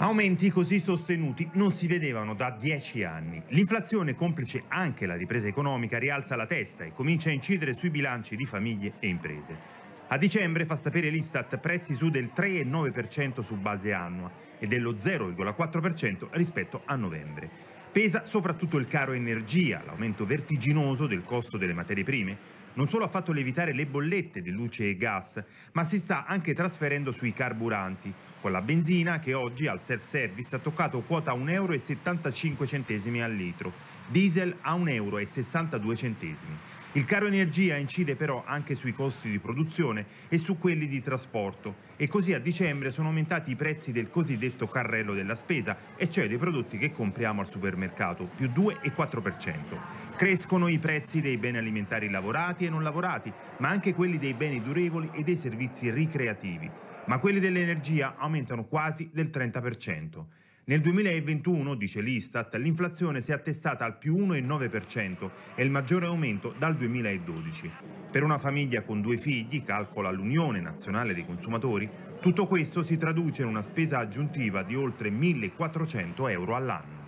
Aumenti così sostenuti non si vedevano da dieci anni. L'inflazione, complice anche la ripresa economica, rialza la testa e comincia a incidere sui bilanci di famiglie e imprese. A dicembre fa sapere l'Istat prezzi su del 3,9% su base annua e dello 0,4% rispetto a novembre. Pesa soprattutto il caro energia, l'aumento vertiginoso del costo delle materie prime. Non solo ha fatto lievitare le bollette di luce e gas, ma si sta anche trasferendo sui carburanti, con la benzina che oggi al self-service ha toccato quota 1,75 euro al litro, diesel a 1,62 euro. Il caro energia incide però anche sui costi di produzione e su quelli di trasporto e così a dicembre sono aumentati i prezzi del cosiddetto carrello della spesa, e cioè dei prodotti che compriamo al supermercato, più 2,4%. Crescono i prezzi dei beni alimentari lavorati e non lavorati, ma anche quelli dei beni durevoli e dei servizi ricreativi. Ma quelli dell'energia aumentano quasi del 30%. Nel 2021, dice l'Istat, l'inflazione si è attestata al più 1,9%, è il maggiore aumento dal 2012. Per una famiglia con due figli, calcola l'Unione Nazionale dei Consumatori, tutto questo si traduce in una spesa aggiuntiva di oltre 1.400 euro all'anno.